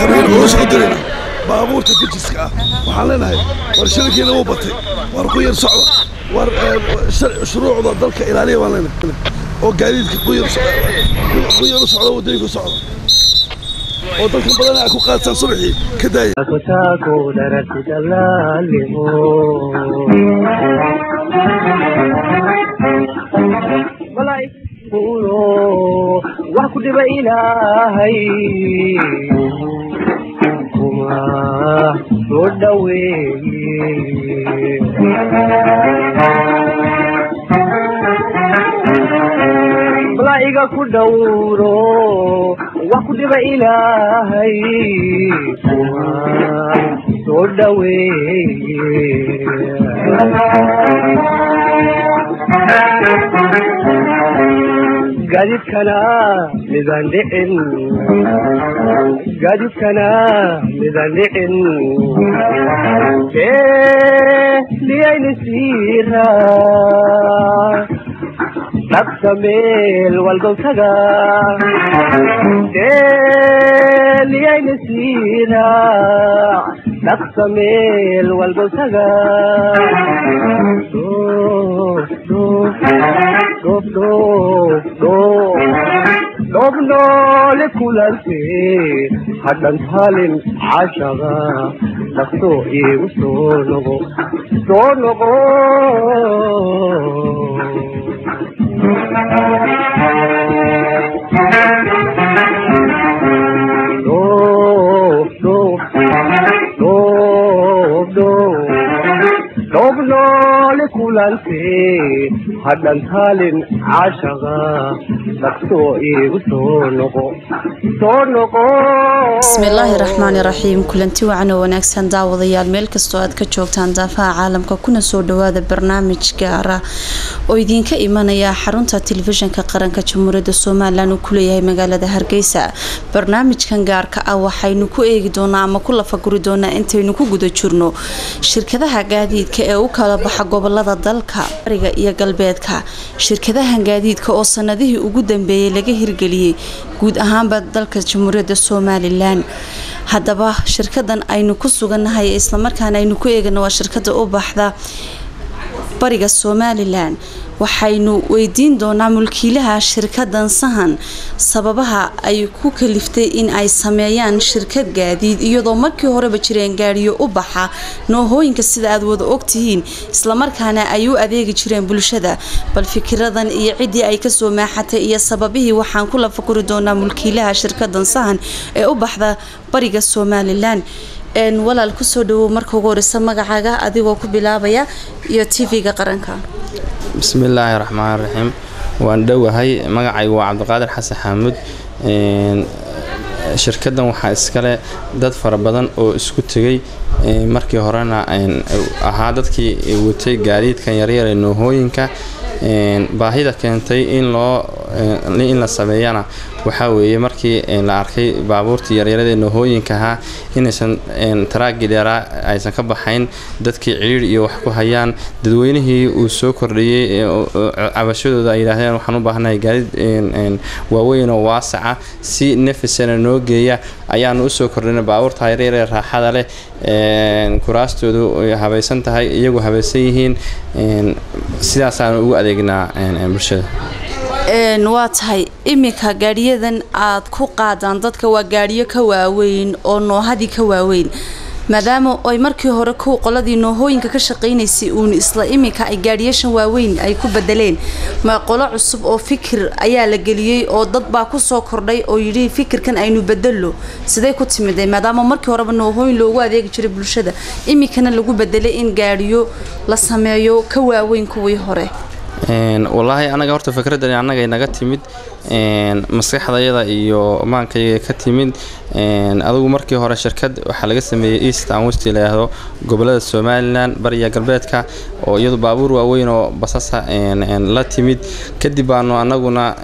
fariin uga soo dirayna baabuurta dejiska ah waxaan leenahay war shirkiina wuu batay war ku yar socda war shuruucda dalka ilaaliya baan leenahay oo gaadiidka ku yar yar socda waddooyinka socda oo dadka badan ay ku qaadsan subaxii ka daaya wax ku dhiba ilaahay soo dhaweeye malaa'iga ku dhowro wax ku dhiba ilaahay soo dhaweeye قادب كنا مزندئن قادب كنا مزندئن إيه لين سيرا. نقسميل والقوتقا إيه لين سيرا. Dhaqsa meel walgowtaga dhoob noole kulante hadhan cashaga dhaqso iigu soo noqo soo noqo dhoob noole kulante hadhan taalin cashaga dhaqso iigu soo noqo soo noqo bismillaahi raxmaani raxiim kulanti wacan oo wanaagsan daawadayaal meel kastoo aad ka joogtaan daafaha caalamka kuna soo dhawaada barnaamij gaara oo idiinka imanaya xarunta telefishinka qaranka jamhuuriyadda somalilan uu kuleeyahay magaalada hargeysa. Barnaamijkan gaarka ah waxaynu ku eegi doonaa ama ku lafaguri doonaa intaynu ku guda jirno. Shirkadaha gaadiidka ee u kala baxa gobollada dalka bariga iyo galbeedka. Shirkadahan gaadiidka oo sanadihii ugu dambeeyay laga hirgeliyey guud ahaanba dalka jamhuuriyadda somalilan. Haddaba shirkadan aynu ku sugannahay islamarkaana aynu ku eegano waa shirkada u baxda bariga somalilan. Waxaynu weydiin doonaa mulkiilaha shirkadan sahan. Sababaha ay ku kaliftay in ay sameeyaan shirkad gaadiid iyadoo markii horeba jireen gaadhiyo u baxa noohooyinka sida aad wada ogtihiin islamarkaana ay u adeegi jireen bulshada. Bal fikiradan iyo ciddii ay ka soo maaxatay iyo sababihii waxaan ku lafakuri doonaa mulkiilaha shirkadan sahan ee u baxda bariga somalilan walaal ku soo dhawow marka ugu horeysa magacaaga adigoo ku bilaabaya iyo tv-ga qaranka. Bismillaahi raxmaan raxiim waan dhowahay magacaygu waa cabdiqaadir xasan xaamuud shirkadan waxaa iskale dad fara badan oo isku tegay. Markii horena ahaa dadkii watay gaadiidkan yaryar ee noohooyinka baahida keentay in loo in la sameeyana. Waxaa weeye markii la arkay baabuurtii yaryarada noohooyinka ahaa inaysan taraagii dheeraa aysan ka baxayn dadkii ciriir iyo wax ku hayaan dadweynihii uu soo kordhiyey cabashadooda ay yidhaahdeen waxaan u baahanahay gaadiid waaweyn oo waasaca si nefisana noo geeya. Ayaanu u soo kordhinay baabuurta yaryar ee raaxada leh kuraastoodu habaysan tahay iyagu habaysan yihiin sidaasaanu ugu adeegnaa bulshada waa tahay iminka gaadhiyadan aad ku qaadaan dadka waa gaadhiyo ka waaweyn oo noohadii ka waaweyn. Maadaama ay markii hore kow qoladii noohooyinka ka shaqaynaysay uun isla iminka ay gaadhiyashan waaweyn ay ku bedeleen ma qolo cusub oo fikir ayaa la geliyey oo dad baa ku soo kordhay oo yidhi fikirkan aynu bedelo sidee ku timide maadaama markii horeba noohooyin loogu adeegi jiray bulshada iminkana lagu bedelay in gaadhiyo la sameeyo ka waaweyn kuwii hore wallaahi anaga horta fikradani annaga naga timid. Maskaxdayada iyo maankayga ka timid. Adugu markii hore shirkad waxaa laga sameeyey east and west layaahdo gobollada somalilan bariya galbeedka oo iyadu baabuur waaweyn oo basasa la timid. Kadib baanu anaguna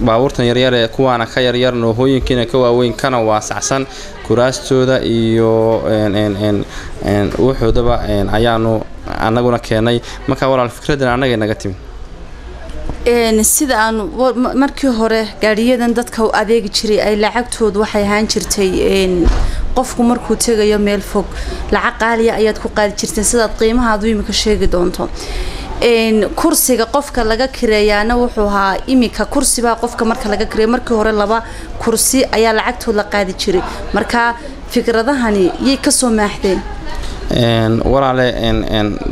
baabuurtan yaryar ee kuwaana ka yaryar noohooyinkiina ka waaweyn kana waasacsan kuraastooda iyo wuxuudaba ayaanu anaguna keenay. Markaa walaal fikradan annagay naga timid Een, sida aan markii hore gaadhiyadan dadka u adeegi jiray ay lacagtoodu waxay ahaan jirtay qofku markuu tegayo meel fog lacag qaaliya ayaad ku qaadi jirteen sidaad qiimahaadu imika sheegi doonto kursiga qofka laga kireeyaana wuxuu ahaa imika. Kursibaa qofka marka laga kireeyo. Markii hore laba kursi ayaa lacagtood la qaadi jiray. Marka fikradahani yay ka soo maaxdeen. Een, walaale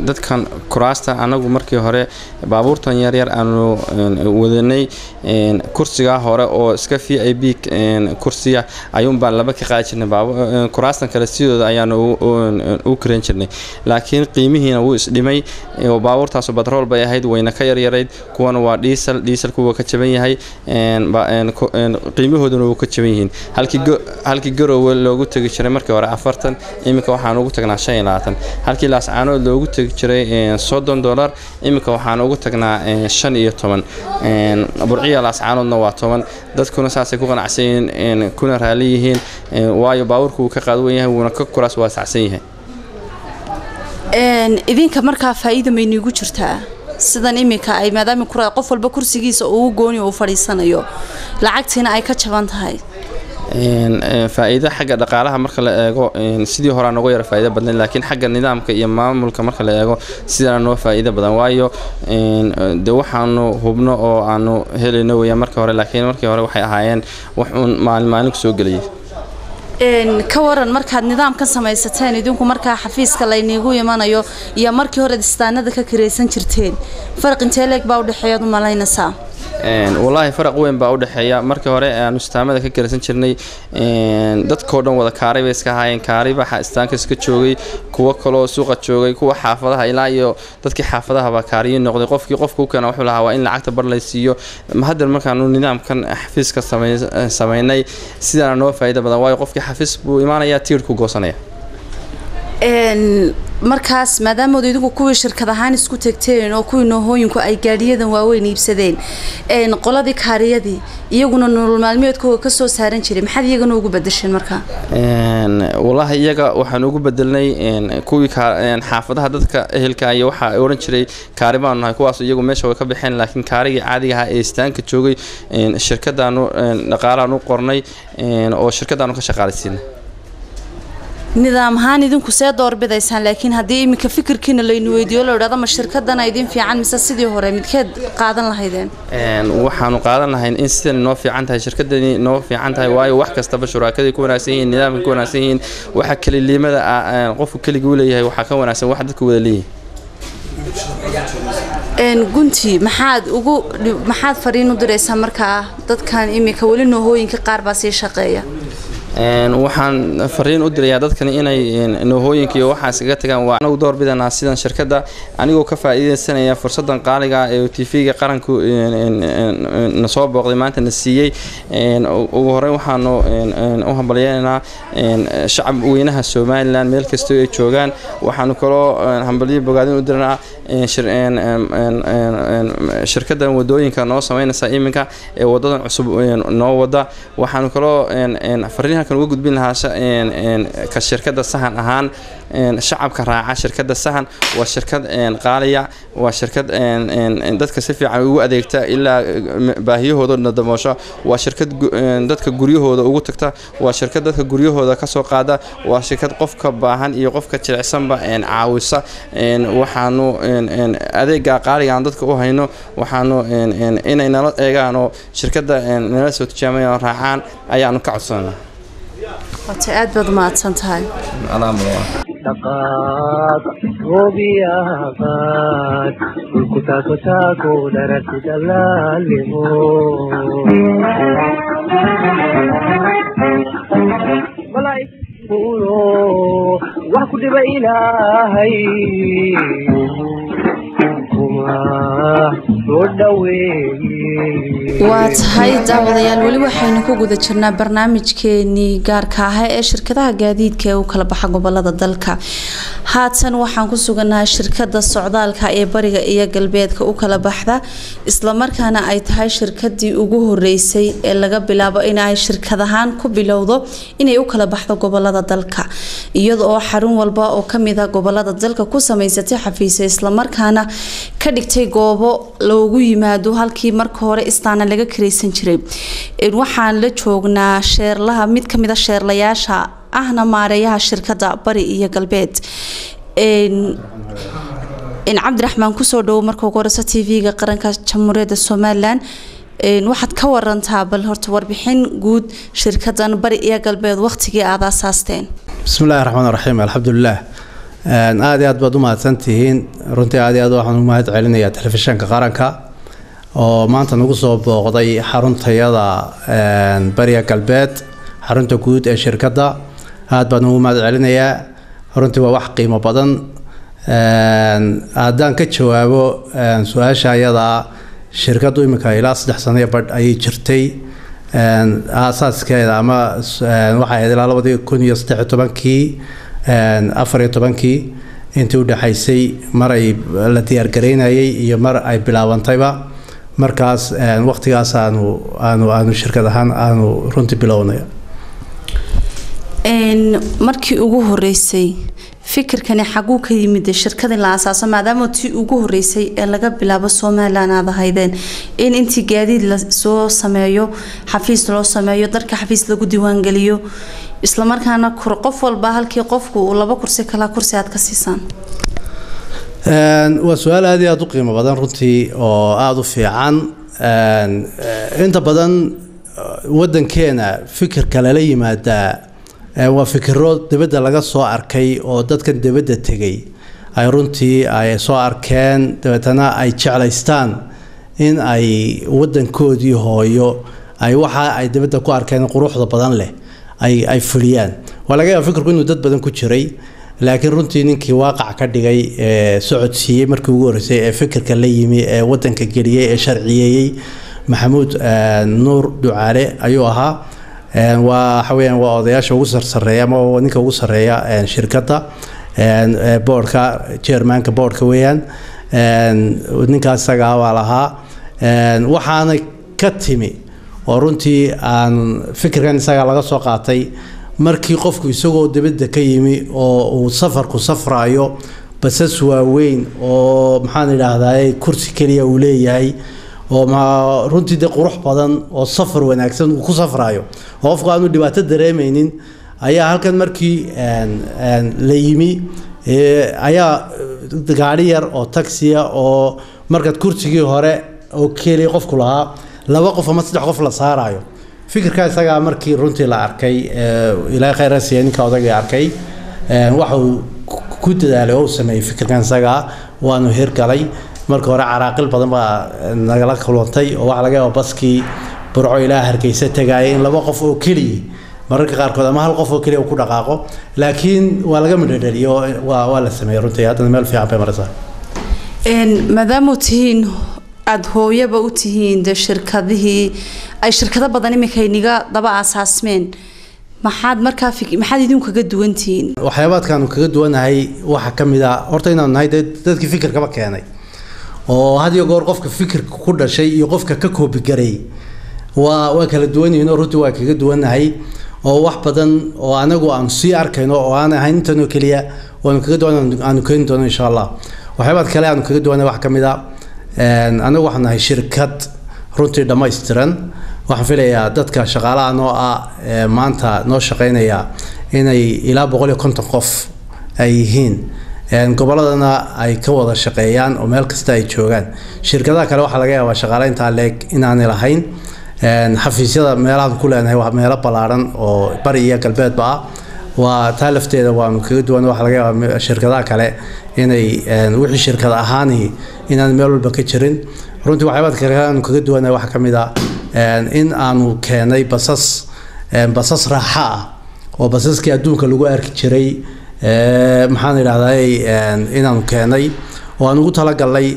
dadkan kuraasta. Anagu markii hore baabuurtan yaryar aanu wadanay kursigaa hore oo iska v i b een, kursiya ayuunbaa laba ka qaadi jirnay. Kuraastan kale sidooda ayaanu u- karan jirnay. Laakiin qiimihiina wuu isdhimay oo baabuurtaasu batrool bay ahayd wayna ka yaryarayd kuwana waa dhiisal dhiisalku wuu ka jaban yahay qiimahooduna wuu ka jaban yihiin. Halkii garowe loogu tegi jiray markii hore afartan iminka waxaan ugu tagnaa shan labaatan halkii laascaanood loogu tegi jiray een, soddon dollar. Iminka waxaan ugu tagnaa een, shan iyo toban. Een, burciya laascaanoodna waa toban. Dadkuna saasay ku qanacsan yihiin een, kuna raali yihiin waayo baabuurku wuu ka qaadwan yahay wuuna ka kuraas waasacsan yahay. Idinka markaa faa-iida mayniigu jirtaa? Sidan imika ay maadaama qof walba kursigiisa uu gooni uu fadhiisanayo lacagtiina ay ka jaban tahay faa'iido xagga dhaqaalaha marka la eego sidii hore aan uga yara faa'iido badan laakiin xagga nidaamka iyo maamulka marka la eego sidaan noo faa'iido badan. Waayo de waxaanu hubno oo aanu helayno weeyaan marka hore laakiin markii hore waxay ahaayeen wax uun maalin maalin ku soo ka waran markaad nidaamkan samaysateen idinku markaa xafiiska layniigu imanayo iyo markii hore istaanada ka kiraysan jirteen farq intee leeg baa udhexeeyaad u malaynaysaa Een, wallaahi faraq weyn baa u dhexeeya. Markii hore aanu istaamada ka garaysan jirnay een, dadkoo dhan wada kaaray bay iska ahaayeen kaari baa istaanka iska joogay kuwo kaloo suuqa joogay kuwa xaafadaha ilaa iyo dadkii xaafadaha baa kaariyo noqday. Qofkii qofka u keena wuxuu lahaa waa in lacagta bar lay siiyo. Hadda markaanu nidaamkan xafiiska samay- samaynay sidaana noo faa'iido badan. Waayo qofkii xafiis buu imaanayaa tiirku goosanaya markaas maadaamooda idinku kuwii shirkad ahaan isku tegteen oo kuwii noohooyinku ay gaadhiyadan waaweyn iibsadeen. Een, qoladii kaariyadii iyaguna nolol maalmeedkooda ka soo saaran jiray. Maxaad iyagana ugu bedesheen markaa? Wallaahi iyaga waxaan ugu bedelnay kuwii xaafadaha dadka ehelka iyo waxa oran jiray kaari baanu nahay kuwaas iyagu meesha way ka baxeen laakiin kaarigii caadiga ahaa ee istaanka joogay shirkadaanu dhaqaalaanu qornay oo shirkadaanu ka shaqaalaysiinay nidaam ahaan idinku see doorbidaysaan laakiin haddii iminka fikirkiina laynu weydiiyo la idhahdo ma shirkadana idin fiican mise sidii hore midkeed qaadan lahaydeen? Een, waxaanu qaadan lahayn in sidan noo fiican tahay shirkadani noo fiican tahay waayo wax kastaba shuraakadii ku wanaagsan yihiin nidaamka ku wanaagsan yihiin waxa keliliimada ah qofku keligii u leeyahay waxaa ka wanaagsan wax dadku wada leeyihiin gunti maxaad ugu maxaad fariin u diraysaa markaa dadkan iminka weli noohooyinka qaar baa sii shaqeeya waxaan fariin u dirayaa dadkani inay noohooyinka iyo waxaas kaga tagaan. Waa anagu door bidanaa sidan shirkadda anigoo ka faa'iidaysanaya fursadan qaaliga ee qaranku een, een, een, na soo booqday maanta na siiyey. Ugu horreyn waxaanu u hambalyeynaa shacab weynaha somalilan meel kastoo ay joogaan. Waxaanu kaloo hambalyo bogaadin u diranaa een, shir- een, een, een, een, een, shirkadan waddooyinka noo sameynaysa iminka ee wadadan cusub noo wada waxaanu kaloo een, halkan uga gudbin lahaa ka shirkada sahan ahaan shacabka raaca shirkada sahan waa shirkad qaaliya waa shirkad dadka si fiican ugu adeegta ilaa baahiyahooda na daboosho waa shirkad dadka guryahooda ugu tagta waa shirkad dadka guryahooda ka soo qaada waa shirkad qofka baahan iyo qofka jilicsanba caawisa waxaanu adeega qaaliga aan dadka u hayno waxaanu inay nala eegaan oo shirkada nala soo tijaabayan oo raacaan ayaanu ka codsanaa wata aad baad umahadsan tahay wax ku dhiba ilaahay waa tahay daawadayaal weli waxaynu ku guda jirnaa barnaamijkeenii gaarka ah ee shirkadaha gaadiidka ee u kala baxa gobollada dalka. Haatan waxaan ku suganahay shirkada socdaalka ee bariga iyo galbeedka u kala baxda islamarkaana ay tahay shirkadii ugu horeysay ee laga bilaabo inay shirkad ahaan ku bilowdo inay u kala baxdo gobollada dalka. Iyada oo xarun walba oo ka mid a gobollada dalka ku samaysatay xafiisa islamarkaana ka dhigtay goobo loogu yimaado halkii marka hore istaana laga karaysan jiray. Waxaan la joognaa sheerlaha mid ka mid a sheerlayaasha ahna maareeyaha shirkada bari iyo galbeed. Cabdiraxmaan ku soo dhawo marka ugu horeysa t v-ga qaranka jamhuuriyadda somalilan waxaad ka warantaa bal horta warbixin guud shirkadan bari iyo galbeed waqtigii aad aasaasteen. Bismillahi raxmaan raxiim alxamdulilah aad iyo aad baad u mahadsantihiin. Runtii aad iyo aad waxaan u mahad celinayaa telefishanka qaranka oo maanta nagu soo booqday xaruntayada bariga galbeed xarunta guud ee shirkadda. Aad baan ugu mahad celinayaa runtii waa wax qiimo badan. Haddaan ka jawaabo su'aasha ayadaa shirkaddu iminka ilaa saddex sano badh ayay jirtay. Aasaaskeeda ama waxay ahayd ilaa labadii kun iyo saddex tobankii afar iyo tobankii intii u dhexaysay mar ay la diyaargaraynayay iyo mar ay bilaabantayba markaas waqtigaas aanu aanu aanu shirkad ahaan aanu runtii bilownay markii ugu horeysay fikirkani xaguu ka yimid shirkadin la asaaso maadaama tii ugu horeysay ee laga bilaabo somalilan aad ahaydeen in intii gaadiid la soo sameeyo xafiis loo sameeyo darka xafiis lagu diiwaangeliyo islamarkaana qof walba halkii qofku uu laba kursi kala kursi aad ka siisaan. Waa su'aal aad iyo aada u qiimo badan runtii oo aada u fiican. Inta badan wadankeena fikirka lala yimaadaa waa fikiro dibadda laga soo arkay oo dadkan dibadda tegay. Ay runtii ay soo arkeen dabeetana ay jeclaystaan in ay wadankoodii hooyo ay waxa ay dibadda ku arkeen quruxda badan leh ay fuliyaan. Waa laga yaaba fikirku inuu dad badan ku jiray laakiin runtii ninkii waaqac ka dhigay ee socodsiiyey markii ugu horreysay ee fikirka la yimi ee wadanka geliyey ee sharciyeeyey maxamuud nuur ducaale ayuu ahaa. Waa waxa weyaan waa odayaasha ugu sarsareeya ama ninka ugu sareeya shirkadda boodhka chairmanka boodhka weeyaan. Ninkaas isagaa baa lahaa. Waxaana ka timi oo runtii aan fikirkan isagaa laga soo qaatay. Markii qofku isagoo dibadda ka yimi oo uu safarku safraayo basas waaweyn oo maxaan idhaahdaa kursi keliya uu leeyahay oo runtii de qurux badan oo safar wanaagsan uu ku safraayo oo qofku aanu dhibaato dareemaynin ayaa halkan markii la yimi. Ayaa gaari yar oo taxiya oo markaad kursigii hore oo keliya qofku lahaa laba qof ama saddex qof la saarayo fikirka isagaa markii runtii la arkay ilaahay khayra ninka odagii arkay waxa ku dadaalay oo uu sameeyey fikirkan isagaa waanu hirgalay marka hore caraaqil badan baa nagala kulantay oo waxaa laga yaaba baskii burco ilaa hargeysa tagaaya in laba qof oo keliya mararka qaarkood ama hal qof oo keliya ku dhaqaaqo. Laakiin waa laga midhadhaliyo waa la sameeyey runtii. Haddana meel fiican bay maraysaa. Maadaama tihiin aada hooyaba u tihiin de shirkadihii. Ay shirkado badan iminka niga daba aasaasmeen. Maxaad markaa maxaad idinku kaga duwan tihiin waxyaabaadkaanu kaga duwanahay waxaa ka mid a horta inaanu nahay dadkii fikirkaba keenay. Oo had iyo goor qofka fikirka ku dhashay iyo qofka ka koobigaray waa waa kala duwan yihiin oo runtii waa kaga duwanahay. Oo wax badan oo anagu aanu sii arkayno oo aan ahayn intanoo keliya waanu kaga duwan aanu keeni doono insha allah. Waxyaabaad kale aanu kaga duwanay wax ka mid a anagu waxaan nahay shirkad runtii dhammaystiran. Waxaan filayaa dadka shaqaalaha noo ah ee maanta noo shaqeynaya inay ilaa boqol iyo konton qof ay yihiin. Gobolladana ay ka wada shaqeeyaan oo meel kasta ay joogaan. Shirkadaha kale waxaa laga yaabaa shaqaaleyntaa leeg inaanay lahayn. Xafiisyada meelahaan ku leenahay waa meelo ballaaran oo bari iyo galbeedba ah waa taa lafteeda waanu kaga duwan waxaa laga yaabaa shirkadaha kale inay wixii shirkad ahaani inaan meel walba ka jirin. Runtii waxyaabaad kale aanu kaga duwanahay waxaa ka mid ah in aanu keenay basas basas raaxa ah oo basaskii adduunka lagu arki jiray. Maxaan idhahdaa inaanu keenay oo aan ugu talagalnay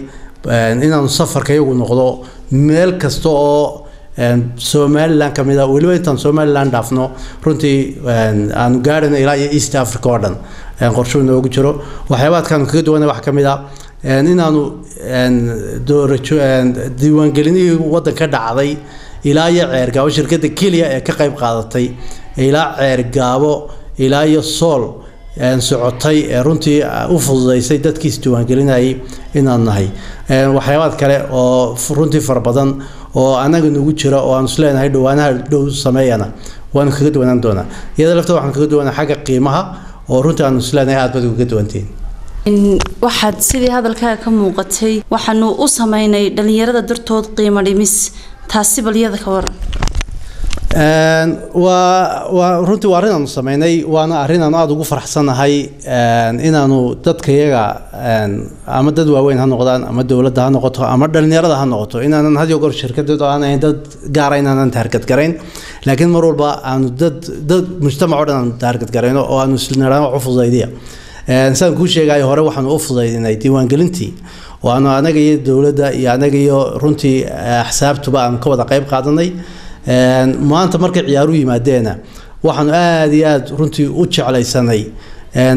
inaanu safarka iyagu noqdo meel kasta oo somalilan ka mid a weliba intaan somalilan dhaafno runtii aanu gaarhayno ilaa iyo east africa oo dhan qorshuu noogu jiro waxyaabaadkaanu kaga duwana waxaa ka mid ah inaanu diiwaangelinihii waddanka dhacday ilaa iyo ceergaabo shirkadda keliya ee ka qayb qaadatay ilaa ceergaabo ilaa iyo sool socotay ee runtii u fududaysay dadkii isdiiwaangelinayay inaan nahay waxyaabaad kale oo runtii fara badan oo anaga nagu jira oo aanu isleenahay dhawaanaha dhow sameeyana waanu kaga duwanaan doonaa. Iyada lafteeda waxaan kaga duwanaa xagga qiimaha oo runtii aanu isleenahay aad baad uga duwantihiin waxaad sidii hadalkaaga ka muuqatay waxaanu u sameynay dhalinyarada dartood qiimo dhimis taasi balyada ka waran runtii waa arrin aanu sameynay waana arrin aada ugu faraxsanahay inaanu dadkayaga ama dad waaweyn ha noqdaan ama dowladda ha noqoto ama dhalinyarada ha noqoto inaanan had iyo goor shirkadeedu aan ahayn dad gaara inaanan taargad garayn. Laakiin mar walba aanu dad dad mujtamac oo dhan aanu taargad garayno oo aanu isniraan wax u fududaydiya. Saan kuu sheegayo hore waxaanu u fudaydinay diiwaangelintii oo aanu anaga iyo dowladda iyo anaga iyo runtii axsaabtuba aanu ka wada qayb qaadanay maanta markay ciyaaru yimaadeena waxaanu aada iyo aada runtii u jeclaysanay.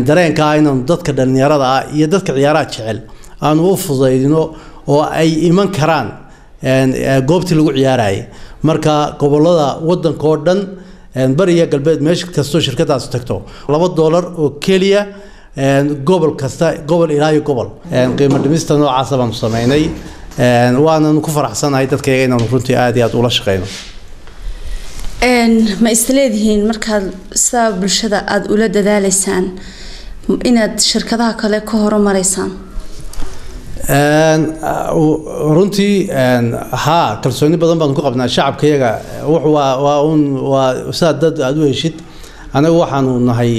Dareenka ah inaanu dadka dhalinyarada ah iyo dadka ciyaaraha jecel aanu u fudaydino oo ay iman karaan goobtii lagu ciyaarayay. Marka gobollada wadanka oo dhan bariya galbeed meesha kastoo shirkadaas tagto. Laba doolar oo keliya gobol kasta gobol ilaa iyo gobol. Qiimo dhimista noocaasa baanu sameynay waananu ku faraxsanahay dadkayaga inaanu runtii aada iyo aada ula shaqeyno ma isleedihiin markaad sidaa bulshada aada ula dadaaleysaan inaad shirkadaha kale ka horumareysaan? Runtii haa kalsooni badan baanu ku qabnaa shacabkayaga waa waa un waa sidaa dad aada u heshid. Anagu waxaanu nahay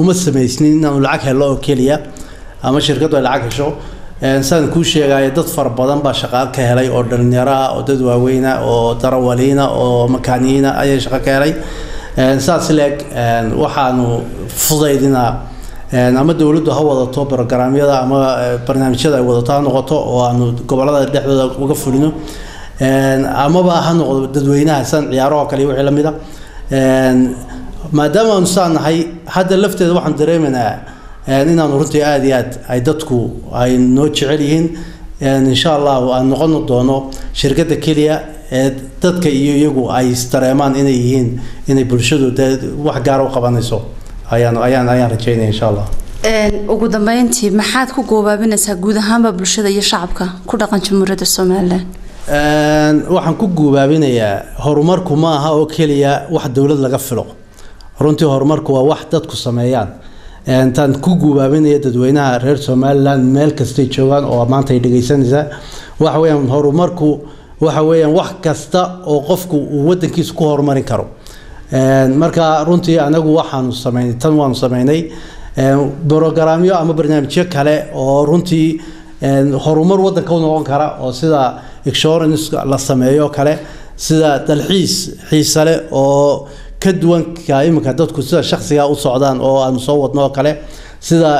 uma samaysnin inaanu lacag helo oo keliya ama shirkaddu ay lacag hesho saan kuu sheegaya dad fara badan baa shaqaal ka helay oo dhalinyaro ah oo dad waaweyna oo darawaliina oo makaaniyiina ayay shaqo ka helay. Saas leeg waxaanu fudaydinaa ama dowladdu ha wadato brograamyada ama barnaamijyada ay wadato ha noqoto oo aanu gobollada dhexdooda uga fulino. Amaba ha noqdo dadweynaha san ciyaarahoo kale wixii la mid a maadaama aanu saa nahay hadda lafteeda waxaan dareemaynaa inaanu runtii aada iyo aad ay dadku ay noo jecel yihiin. Insha allahu aan noqon doono shirkadda keliya ee dadka iyo iyagu ay isdareemaan inay yihiin inay bulshadu dee wax gaara u qabanayso. Ayaan ayaan ayaan rajeynaya insha allah ugu dambeyntii maxaad ku goobaabinaysaa guud ahaanba bulshada iyo shacabka ku dhaqan jamhuuriyadda somalilan waxaan ku guubaabinayaa horumarku ma aha oo keliya wax dowlad laga filo. Runtii horumarku waa wax dadku sameeyaan intaan ku guubaabinaya dadweynaha reer somalilan meel kastay joogaan oo maanta ay dhegaysanaysaa waxa weeyaan horumarku waxa weeyaan wax kasta oo qofku uu wadankiisa ku horumarin karo. Marka runtii anagu waxaanu sameynay tan waanu sameynay. Brogaraamyo ama barnaamijyo kale oo runtii horumar wadanka u noqon kara oo sida insurance la sameeyo kale sida dalxiis xiise leh oo ka duwanka iminka dadku sida shaksiga u socdaan oo aanu soo wadno oo kale sida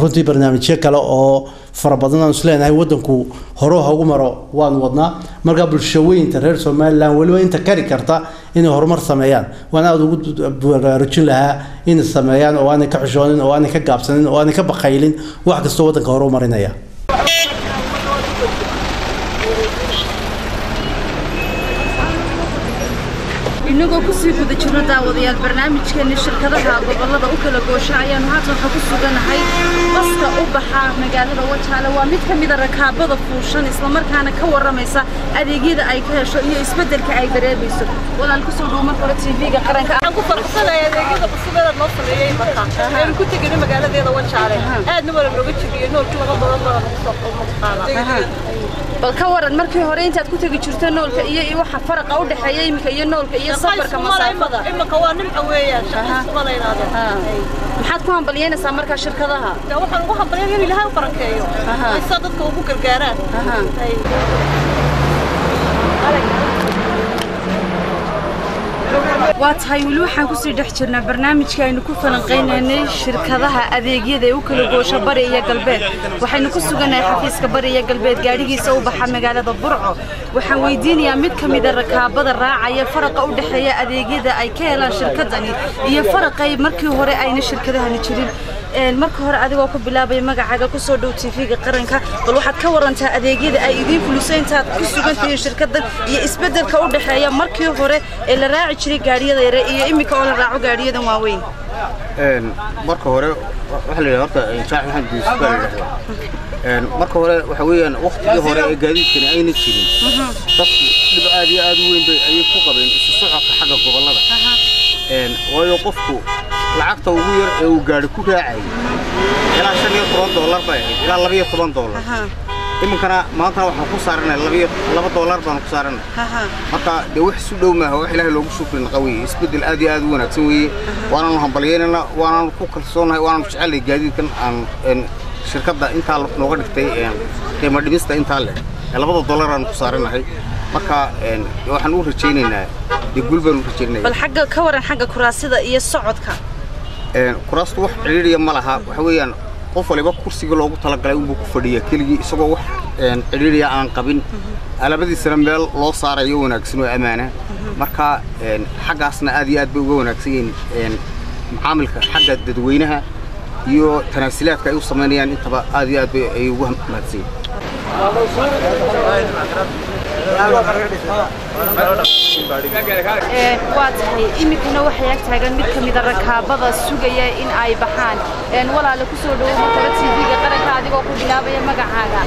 runtii barnaamijyo kale oo fara badan aanu isleenahay wadanku hore hogu maro waanu wadnaa. Marka bulshaweynta reer somalilan weliba inta kari karta inay horumar sameeyaan. Waan aada ugu baraarujin lahaa inay sameeyaan oo aanay ka xishoonin oo aanay ka gaabsanin oo aanay ka baqaylin wax kastoo wadanka hore marinaya inagoo kusii guda jirno daawadayaal barnaamijkeeni shirkadaha gobolada u kala goosha ayaanu haatan waxaa ku suganahay baska u baxa magaalada wajaale waa mid ka mida rakaabada fuushan islamarkaana ka waramaysa adeegyada ay ka hesho iyo isbedelka ay dareemayso walaal kusoo dhow mar hore tv-ga qaranka waxaan ku faraxsanahay adeegyada cusubeeda noo sameeyey marka aynu ku tegayno magaaladeeda wajaale aadna wala looga jebiyey noolki laga badan badan ugu soo qaada bal ka waran markii hore intaad ku tegi jirto noolka iyo waxa faraqa u dhexeeya iminka iyo noolka iyo safarka masaafada imanka waa nimca weeyaan shaqaysuma la yidhaahdo maxaad ku hambalyeynaysaa markaa shirkadaha waxaan ugu hambalyan in ilaahay u barakeeyo ay saa dadka ugu gargaaraan Ay. Waa tahay weli waxaan ku sii dhex jirnaa barnaamijka aynu ku falanqaynaynay shirkadaha adeegyada ee u kala goosha bari iyo galbeed. Waxaynu ku sugannahay xafiiska bari iyo galbeed gaadhigiisa u baxa magaalada burco. Waxaan weydiinayaa mid ka mida rakaabada raacaya faraqa u dhexeeya adeegyada ay ka helaan shirkadani iyo faraqay markii hore ayna shirkadahani jirin marka hore adigoo ku bilaabaya magacaaga ku soo dhow tv-ga qaranka bal waxaad ka warantaa adeegyada ay idiin fuliso intaad ku sugan tihiin shirkadan iyo isbeddelka u dhexeeya markii hore ee la raaci jiray gaadhiyada yare iyo iminka oo la raaco gaadhiyadan waaweyn. Marka hore waxa la yidhaha horta jaac maxamed yuusuf baa la yidhahdaa marka hore. Waxa weeyaan waqtigii hore ee gaadiidkani ayna jirin. Dadku dhib aad iyo aad u weyn bay ayay ku qabeen isu socodka xagga gobollada waayo qofku lacagta ugu yar ee uu gaari ku raacayay ilaa shan iyo toban doolar bay ahayd ilaa laba iyo toban doolar iminkana maantana waxaan ku saaranay laba doolar baan ku saaranay marka dee wax isu dhow maaha wax ilaahay loogu shukri naqa weeye. Isbeddel aad iyo aad u wanaagsan weeye. Waanaanu hambalyeynayna waanaanu ku kalsoonahay waanaanu jecelnahay gaadiidkan aan shirkadda intaa nooga dhigtay qiimo dhimista intaa leh. Ee labada doolar aan ku saaranahay marka waxaan u rajaynaynaa dee guul baan u rajaynaya bal xagga ka waran xagga kuraasida iyo socodka. Kuraastu wax cidhiidhiya ma laha. Waxa weeyaan qof waliba kursiga loogu talagalay unbuu ku fadhiya keligii isagoo wax een, cidhiidhiya aan qabin. Alabadiisana meel loo saarayo wanaagsan oo ammaana marka xaggaasna aad iyo aad bay uga wanaagsan yihiin macaamilka xagga dadweynaha iyo tanaasilaadka ay u samaynayaan intaba aad iyo aad bay ay ugu mahadsan yihiin waa tahay iminkana waxay ag taagan mid ka mida rakaabada sugaya in ay baxaan Een, walaale kusoo dhawo markaba tv-ga qaranka adigoo ku bilaabaya magacaaga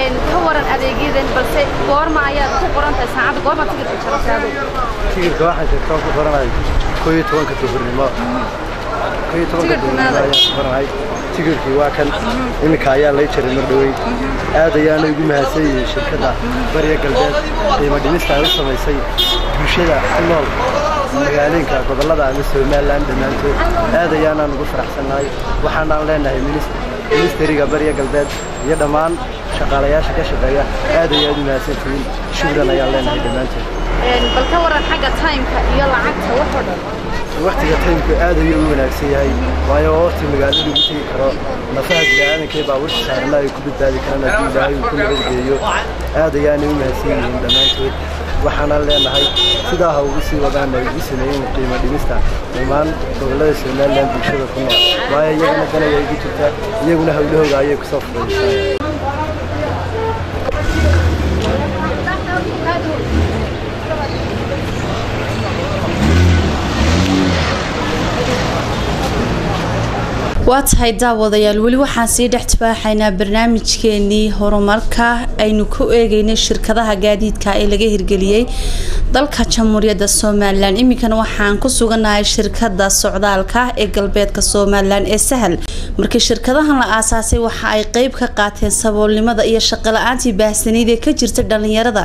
Een, ka waran adeegyadan balse goorma ayaad ku qoran tahay saacadda goorma tigirka jarataado tigirka waxaan sheegtaan ku qoranahay koo iyo tobanka duhurnimo koo iyo tobanka Tigirka duhurnimo maada? ayaan ku qoranahay tigirkii waa kan iminka ayaa lay jaray mar dhoweyn aad ayaana igu mahadsan yihiin shirkadda bariya galbeed qiimo dhimista ay u samaysay bulshada ku nool magaalooyinka gobollada ama somalilan dhammaantood aad ayaanaan ugu faraxsannahay waxaanaan leenahay minis- ministeriga bariya galbeed iyo dhammaan shaqaalayaasha ka shaqeeya aad ayaad u mahadsantihiin shukran ayaan leenahay dhammaantood Een, bal ka waran xagga timeka iyo lacagta wax oo dhan waqtiga taymku aad ayuu u wanaagsan yahay waayo waqti magaalada lagu tegi karo nafaha bini'aadankee baabuurta saarana ay ku badbaadi karaan haddii ilaahay uu ku nabadgeeyo aad ayaanay u mahadsan yihiin dhammaantood. Waxaanaan leenahay sidaa ha ugu sii wadaan ay ugu sameeyeen qiimo dhimista dhammaan gobollada somalilan bulshada ku nool. Waayo iyaguna danaya igu jirtaa iyaguna hawlahooda ayay ku soo fudaysaa waa tahay daawadayaal weli waxaan sii dhex tibaaxaynaa barnaamijkeenii horumarka aynu ku eegeynay shirkadaha gaadiidka ee laga hirgeliyey dalka jamhuuriyadda somalilan. Iminkana waxaan ku sugannahay shirkada socdaalka ee galbeedka somalilan ee sahal markii shirkadahan la aasaasay waxa ay qeyb ka qaateen saboolnimada iyo shaqo-la-aantii baahsaniid ee ka jirta dhalinyarada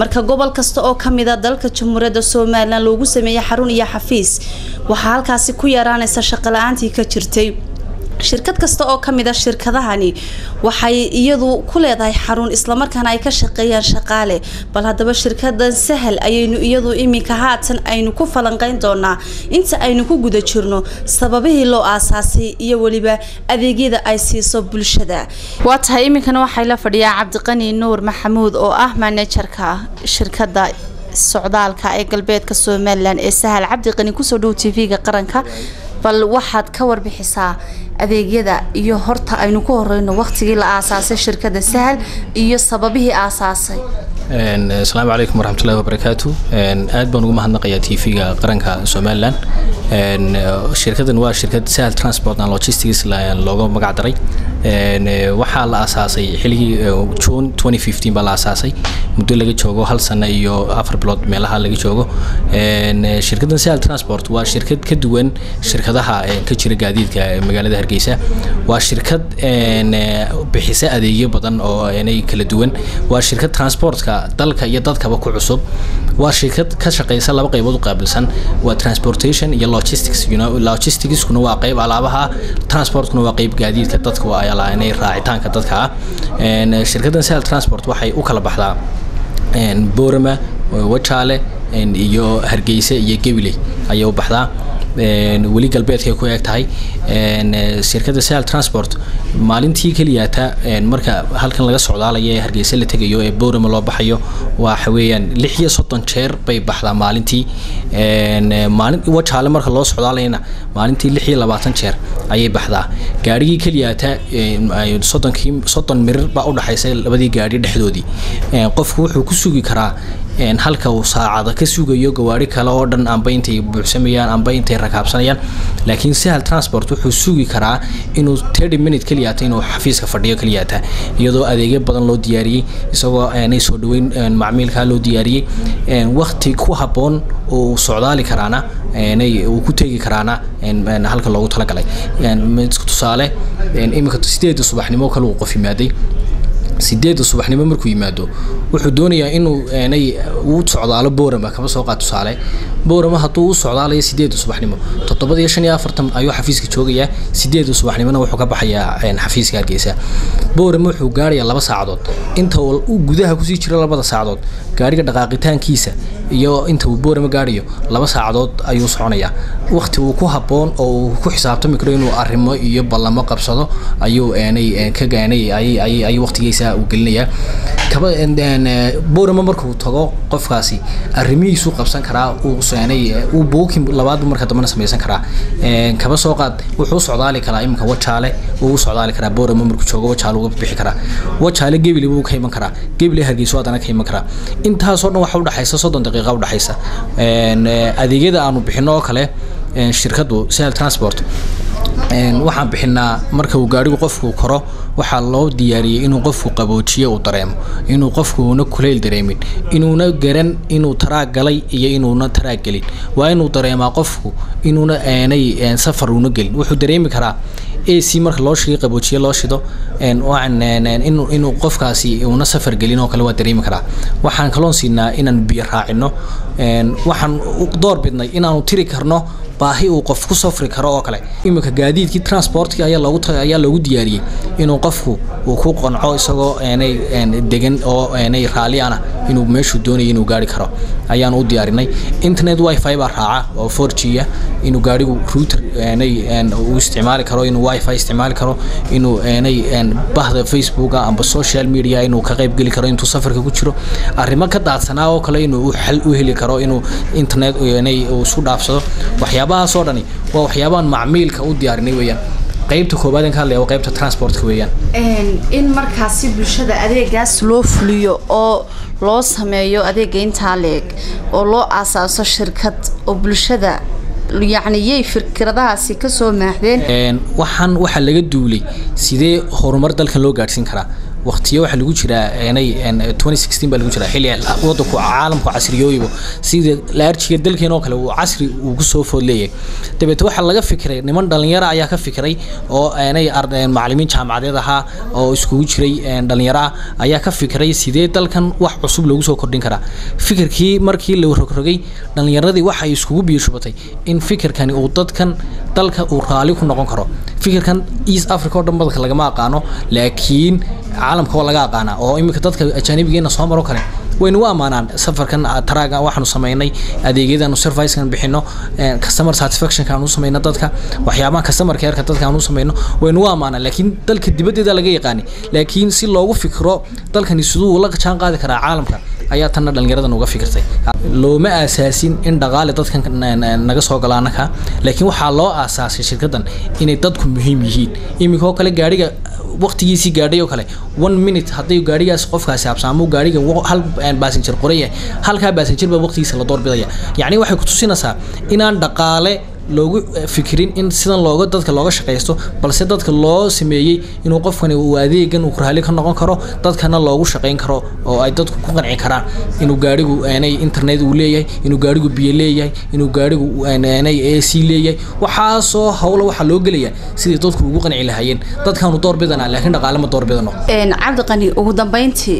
marka gobol kasta oo kamida dalka jamhuuriyadda somalilan loogu sameeyey xarun iyo xafiis waxaa halkaasi ku yaraanaysa shaqo-la-aantii ka jirtay shirkad kasta oo ka mid a shirkadahani waxay iyadu ku leedahay xarun islamarkaana ay ka shaqeeyaan shaqaale. Bal haddaba shirkadan sahal ayaynu iyadu iminka haatan aynu ku falanqeyn doonaa. Inta aynu ku guda jirno sababihii loo aasaasay iyo weliba adeegyada ay siiso bulshada. Waa tahay iminkana waxay la fadhiyaa cabdiqani nuur maxamuud oo ah manajerka shirkada socdaalka ee galbeedka somalilan ee sahal. Cabdiqani ku soo dhow tv-ga qaranka bal waxaad ka warbixisaa adeegyada iyo horta aynu ku horeyno waqtigii la aasaasay shirkada sahal iyo sababihii aasaasay. Asalaamu calaykum waraxmatullahi wabarakaatu aad baan ugu mahadnaqayaa t v-ga qaranka somalilan shirkadan waa shirkad sahal transport and logistics looga magac daray. Waxaa la aasaasay xilligii june 2015 baa la aasaasay. Muddo laga joogo hal sano iyo afar bilood meelaha laga joogo. Shirkadan sahal transport waa shirkad ka duwan shirkadaha ka jira gaadiidka magaalada hargeysa waa shirkad bixisa adeegyo badan oo kala duwan. Waa shirkad transportka dalka iyo dadkaba ku cusub. Waa shirkad ka shaqeysa laba qaybood u qaabilsan. Waa transportation iyo logistics logisticskuna waa qayb alaabaha transportkuna waa qayb gaadiidka dadka raacitaanka dadka. Ah shirkadan sahal transport waxay u kala baxdaa boorama wajaale iyo hargeysa iyo gabiley ayay u baxdaa weli galbeedkay ku eeg tahay. Shirkadda sal transport maalintii keliyaata marka halkan laga socdaalayo ee hargeysa la tegayo ee boorama loo baxayo waxa weeyaan lix iyo soddon jeer bay baxdaa maalintii. Maalin wajaale marka loo socdaalayana maalintii lix iyo labaatan jeer ayay baxdaa. Gaarigii keliyaata soddonkii soddon mirir baa udhaxaysa labadii gaari dhexdoodii. Qofku wuxuu ku sugi karaa halka uu saacada ka sugayo gawaari kale oo dhan amba intay buuxsamayaan amba intay rakaabsanayaan. Laakiin sahal transport wuxuu sugi karaa inuu thirty minute keliyaata inuu xafiiska fadhiyo keliyaata iyadoo adeegyo badan loo diyaariyey isagoo aanay soo dhaweyn macmiilkaa loo diyaariyey wakti ku habboon oo socdaali karaana uu ku tegi karaana halka loogu talagalay. Tusaale iminka sideeda subaxnimo kale uu qof yimaaday sideedda subaxnimo markuu yimaado wuxuu doonayaa inuu nay uu socdaalo boorama kama soo qaad tusaale. Boorama hadduu u socdaalayo sideedda subaxnimo. Toddobada iyo shan iyo afartan ayuu xafiiska joogayaa sideedda subaxnimona wuxuu ka baxayaa xafiiska hargeysa. Boorama wuxuu gaarayaa laba saacadood. Inta gudaha ku sii jiro labada saacadood gaariga dhaqaaqitaankiisa iyo inta uu boorama gaarayo laba saacadood ayuu soconayaa. Waqti uu ku habboon oo uu ku xisaabtami karo inuu arrimo iyo ballamo qabsado ayuu nay ka gaanay ay waqtigiisa uu gelinayaa. Kaba boorama markuu tago qofkaasi arrimihiisu qabsan karaa uu bookin labaad marka dambena samaysan karaa. Kaba soo qaad wuxuu socdaali karaa iminka wajaale uu socdaali karaa boorama markuu joogo wajaale uga bixi karaa. Wajaale gebile buu ka iman karaa gebile hargeyso haddana ka iman karaa. Intaasoo dhan waxa udhexaysa soddon daqiiqa udhexaysa adeegyada aanu bixino oo kale shirkaddu sahel transport waxaan bixinaa marka uu gaarigu qofku koro waxaa loo diyaariyey inuu qofku qaboojiyo uu dareemo. Inuu qofkuuna kuleyl dareemin. Inuuna garan inuu taraag galay iyo inuuna taraag gelin. Waa inuu dareemaa qofku inuuna aanay safar uuna gelin. Wuxuu dareemi karaa ac marka loo qaboojiye loo shido inuu qofkaasi uuna safar gelin oo kale waa dareemi karaa. Waxaan kaloon siinaa inaan biyo raacino waxaan door inaanu tiri karno baahi uu qof ku safri karo oo kale. Iminka gaadiidkii transportkii ayaa loogu ayaa loogu diyaariyey inuu qofku uu ku qanco isagoo aanay degan oo aanay raalli ana inuu meeshuu doonaya inuu gaari karo. Ayaan u diyaarinay. Internet wifi baa raaca oo 4G ah inuu gaarigu router uu isticmaali karo inuu wifi isticmaali karo inuu bahda facebook amba social media inuu ka qayb geli karo intuu safarka ku jiro. Arrimo ka daadsanaa oo kale inuu xal u heli karo inuu internet isku dhaafsado. Waxyaabahaas oo dhani waa waxyaabahan macmiilka u diyaarinay weeyaan. Qaybta koobaad in ka qaybta transportka weeyaan. In markaasi bulshada adeegaas loo fuliyo oo loo sameeyo adeega intaa leeg oo loo aasaaso shirkad oo bulshada yacni yay fikradahaasi ka soo maaxdeen waxaan waxaa laga duulay sidee horumar dalkan loo gaadhsiin karaa waqtiyo waxaa lagu jiraa inay 2016 baa lagu jiraa xilli wadanku caalamku casriyooyibo sida laarjiga dalkeena oo kale uu casri uu ku soo food leeyahay dabeetna waxaa laga fikiray niman dhalinyaro ayaa ka fikiray oo inay macallimiin jaamacadeed ahaa oo iskugu jiray dhalinyaro ah ayaa ka fikiray sidee dalkan wax cusub loogu soo kordhin karaa. Fikirkii markii la rogrogay dhalinyaradii waxay iskugu biirshubatay in fikirkani uu dadkan dalka uu raali ku noqon karo fikirkan east africa oo dhan badalka lagama aqaano laakiin caalamka waa laga aqaanaa oo iminka dadka ajaanibigeena soo maro kale. Waynu u ammaanaan safarkan taraaga waxaanu samaynay adeegyadaanu servicekan bixino customer satisfactionka aanu dadka waxyaabaha customer careka dadka aanu samayno waynu u ammaanaan. Laakiin dalka dibaddeeda laga yaqaani laakiin si loogu fikiro dalkani siduu la jaan qaadi karaa caalamka ayaa tanna dhalinyaradan uga fikirtay. Looma aasaasin in dhaqaale dadkan naga soo gala annaka laakiin waxaa loo aasaasay shirkaddan inay dadku muhiim yihiin. Iminka oo kale gaadhiga waqtigiisii gaadhay oo kale one minute hadday gaadhigaas qofkaasi habsaamo gaadhiga hal baasinjar qoraya halkaa baasinjar baa waqtigiisa la doorbidaya yacni waxay ku tusinaysaa inaan dhaqaale loogu fikirin in sidan looga dadka looga shaqaysto balse dadka loo sameeyey inuu qofkani uu adeegan uu raali ka noqon karo dadkana loogu shaqayn karo oo ay dadku ku qanci karaan. Inuu gaadhigu aanay internet uu leeyahay inuu gaadhigu biyo leeyahay inuu gaadhigu aanay AC leeyahay. Waxaasoo hawlo waxaa loo gelayaa sidii dadku ugu qanci lahaayeen. Dadkaanu door bidanaa laakiin dhaqaale ma door bidano. Cabdi qani ugu dambeyntii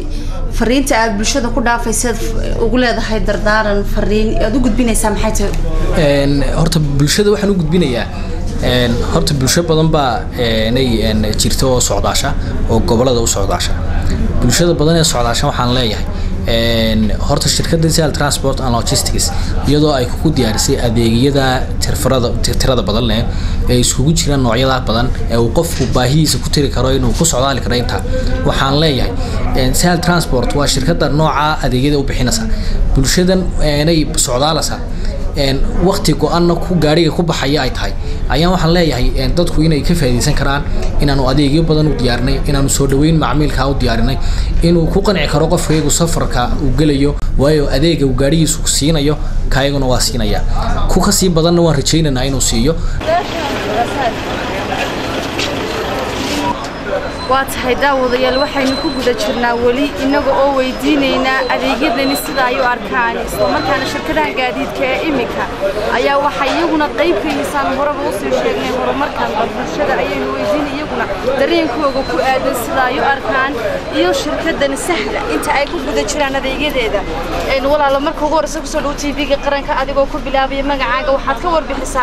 fariinta aad bulshada ku dhaafaysaad ugu leedahay dardaaran fariin aad u gudbinaysaa maxay tahay? Horta bulshada waxaan u gudbinayaa horta bulsho badan baa nay jirta oo socdaasha oo gobollada u socdaasha. Bulshada badan ee socdaasha waxaan leeyahay horta shirkadda sal transport and logistics iyadoo ay ku diyaarisay adeegyada tirfarada tirada badan leh ee iskugu jira noocyada badan ee uu qofku baahidiisa ku tiri karo inuu ku socdaali karo intaa waxaan leeyahay sal transport waa shirkadda nooca adeegyada u bixinaysa. Bulshadan inay socdaalaysa waqti go'aanna ku gaariga ku baxaya ay tahay. Ayaan waxaan leeyahay dadku inay ka faa'iidaysan karaan inaanu adeegyo badan u diyaarinay inaanu soo dhaweyn macmiilka u diyaarinay inuu ku qanci karo qofkaygu safarka uu gelayo waayo adeega uu gaarigiisu siinayo kaayaguna waa siinaya ku ka sii badanna waan rajaynaynaa inuu siiyo وأتحدى وضي الوحي نكوك ذا جرنا ولي إنه قوي دينينا أذي جدا نستدعى أركان إسلام كان شركة جديد كإمكا أي وحي يجونا قيم في إنسان مرة بوصي شيخنا مرة مركان بس شدة أي نوي دين يجونا درين كوك كوك نستدعى أركان. إيو شركة ذا نسحلة أنت أيك ذا جرنا ذي جدا ده إن والله لما كوك ورسك سلو تي في قرن كأذي كوك بلا بي ما وحد كور بحسا.